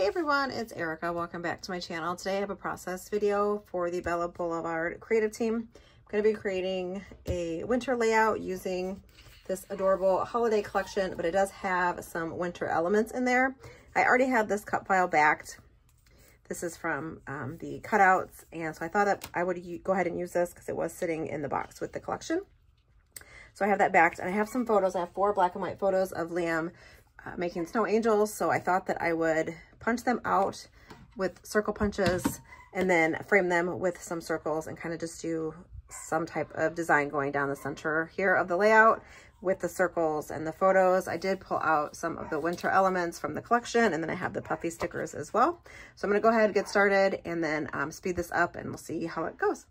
Hey everyone, it's Erica. Welcome back to my channel. Today I have a process video for the Bella Boulevard creative team. I'm going to be creating a winter layout using this adorable holiday collection, but it does have some winter elements in there. I already have this cut file backed. This is from um, the cutouts, and so I thought that I would go ahead and use this because it was sitting in the box with the collection. So I have that backed, and I have some photos. I have four black and white photos of Liam uh, making snow angels, so I thought that I would punch them out with circle punches and then frame them with some circles and kind of just do some type of design going down the center here of the layout with the circles and the photos. I did pull out some of the winter elements from the collection and then I have the puffy stickers as well. So I'm gonna go ahead and get started and then um, speed this up and we'll see how it goes.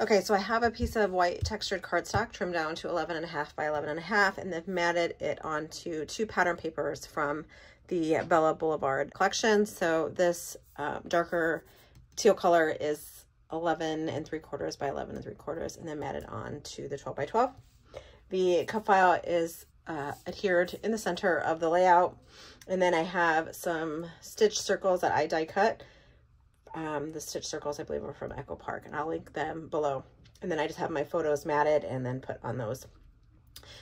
Okay, so I have a piece of white textured cardstock trimmed down to 11 and a half by 11 and a half, and then matted it onto two pattern papers from the Bella Boulevard collection. So this um, darker teal color is 11 and 3 quarters by 11 and 3 quarters, and then matted on to the 12 by 12. The cut file is uh, adhered in the center of the layout, and then I have some stitch circles that I die cut um, the stitch circles, I believe, are from Echo Park, and I'll link them below. And then I just have my photos matted and then put on those.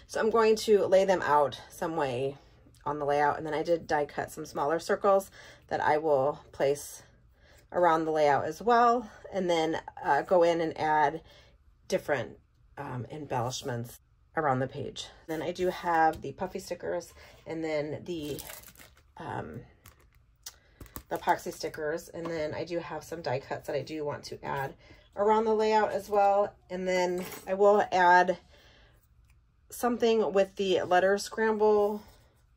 So I'm going to lay them out some way on the layout. And then I did die cut some smaller circles that I will place around the layout as well. And then uh, go in and add different um, embellishments around the page. Then I do have the puffy stickers and then the um, epoxy stickers. And then I do have some die cuts that I do want to add around the layout as well. And then I will add something with the letter scramble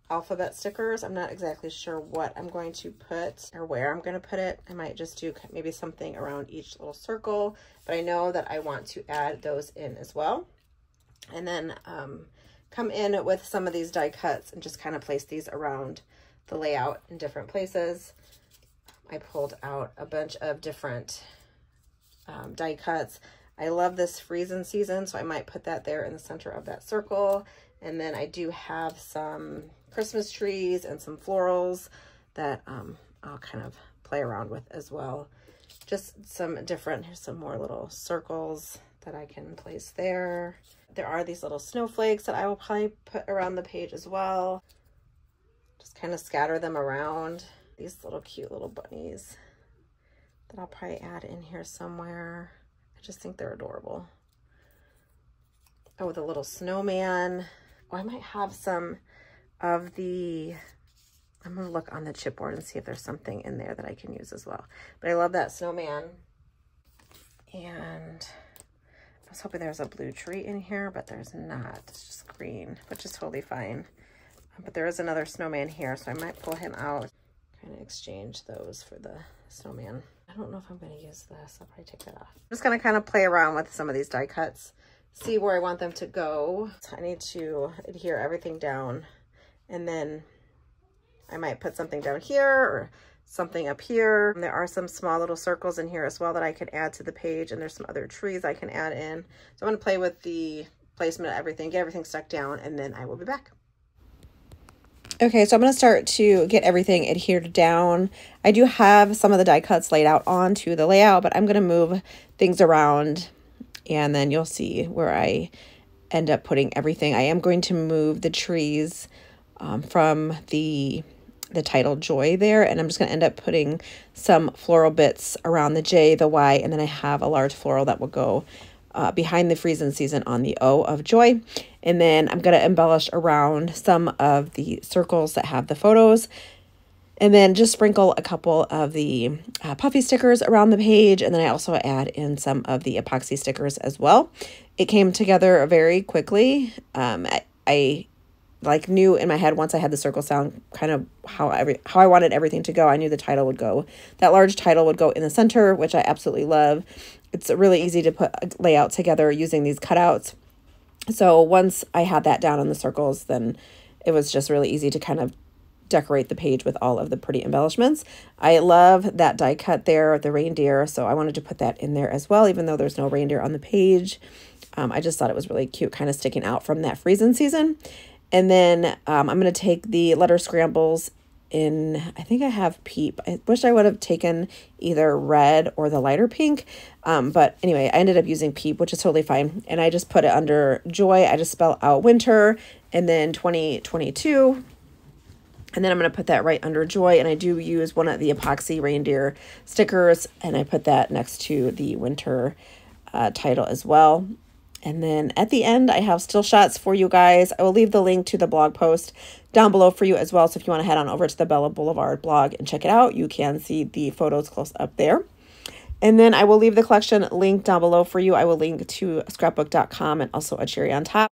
alphabet stickers. I'm not exactly sure what I'm going to put or where I'm going to put it. I might just do maybe something around each little circle, but I know that I want to add those in as well. And then um, come in with some of these die cuts and just kind of place these around the layout in different places. I pulled out a bunch of different um, die cuts. I love this Freezin' season, so I might put that there in the center of that circle. And then I do have some Christmas trees and some florals that um, I'll kind of play around with as well. Just some different, here's some more little circles that I can place there. There are these little snowflakes that I will probably put around the page as well. Just kind of scatter them around these little cute little bunnies that I'll probably add in here somewhere. I just think they're adorable. Oh, the little snowman. Oh, I might have some of the, I'm to look on the chipboard and see if there's something in there that I can use as well. But I love that snowman. And I was hoping there was a blue tree in here, but there's not. It's just green, which is totally fine. But there is another snowman here, so I might pull him out of exchange those for the snowman. I don't know if I'm going to use this. I'll probably take that off. I'm just going to kind of play around with some of these die cuts, see where I want them to go. I need to adhere everything down and then I might put something down here or something up here. There are some small little circles in here as well that I can add to the page and there's some other trees I can add in. So I'm going to play with the placement of everything, get everything stuck down, and then I will be back. Okay, so I'm going to start to get everything adhered down. I do have some of the die cuts laid out onto the layout, but I'm going to move things around and then you'll see where I end up putting everything. I am going to move the trees um, from the the title Joy there, and I'm just going to end up putting some floral bits around the J, the Y, and then I have a large floral that will go uh, behind the Freezin' season on the O of Joy. And then I'm going to embellish around some of the circles that have the photos. And then just sprinkle a couple of the uh, puffy stickers around the page. And then I also add in some of the epoxy stickers as well. It came together very quickly. Um, I, I like knew in my head once I had the circle sound kind of how every how I wanted everything to go. I knew the title would go. That large title would go in the center, which I absolutely love. It's really easy to put a layout together using these cutouts. So once I had that down on the circles, then it was just really easy to kind of decorate the page with all of the pretty embellishments. I love that die cut there, the reindeer, so I wanted to put that in there as well, even though there's no reindeer on the page. Um, I just thought it was really cute, kind of sticking out from that Freezin' season. And then um, I'm going to take the letter scrambles in, I think I have Peep. I wish I would have taken either red or the lighter pink. Um, but anyway, I ended up using Peep, which is totally fine. And I just put it under Joy. I just spell out winter and then 2022. And then I'm going to put that right under Joy. And I do use one of the epoxy reindeer stickers. And I put that next to the winter uh, title as well. And then at the end, I have still shots for you guys. I will leave the link to the blog post down below for you as well. So if you want to head on over to the Bella Boulevard blog and check it out, you can see the photos close up there. And then I will leave the collection link down below for you. I will link to scrapbook.com and also a cherry on top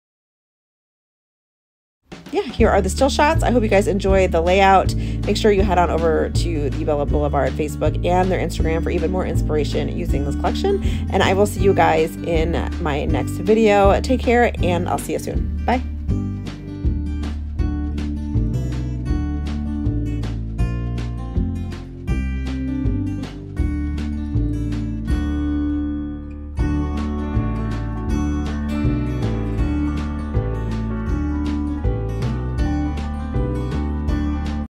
yeah, here are the still shots. I hope you guys enjoy the layout. Make sure you head on over to the Bella Boulevard Facebook and their Instagram for even more inspiration using this collection. And I will see you guys in my next video. Take care, and I'll see you soon. Bye.